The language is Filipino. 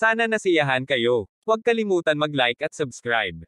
Sana nasiyahan kayo. Huwag kalimutan mag-like at subscribe.